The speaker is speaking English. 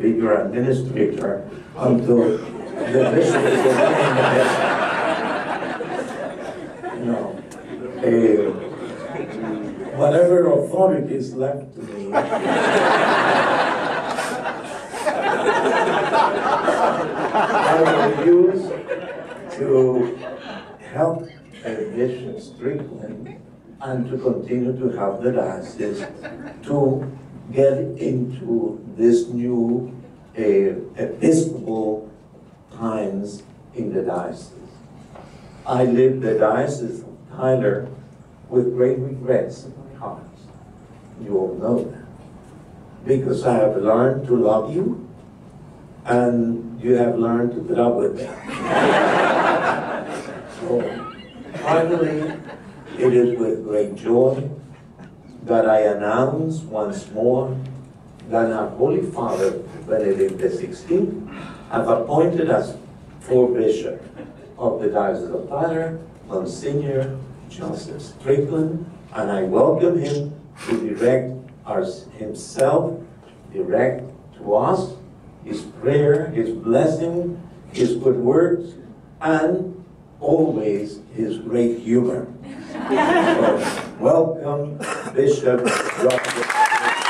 be your administrator until the bishop is the No. Uh, whatever authority is left to me. I will use to help Bishop Strickland and to continue to help the diocese to get into this new uh, episcopal times in the diocese. I live the diocese of Tyler with great regrets in my heart. You all know that. Because I have learned to love you and you have learned to put up with me. so, finally, it is with great joy that I announce once more that our Holy Father, Benedict XVI, have appointed as four bishop of the Diocese of Tyler, Monsignor Joseph Strickland, and I welcome him to direct our, himself, direct to us, his prayer, his blessing, his good words, and always his great humor. so, welcome, Bishop Joseph.